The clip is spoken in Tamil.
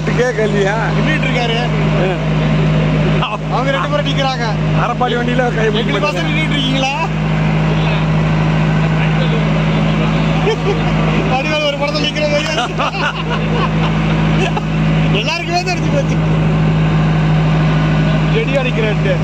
ஓட்டுக்கே கல்வியா நின்றுட்டு இருக்காரு. அவங்க ரெண்டு பேரும் நிக்கிறாங்க. அரப்பாடி வண்டியில கை எங்களுக்கு பசங்க நின்றுட்டு இருக்கீங்களா? வடிவேல் ஒரு படத்துல நிக்கிற மாதிரி எல்லாருக்குமே தெரிஞ்சு போச்சு. செடி நிக்கிறேன்ட்டு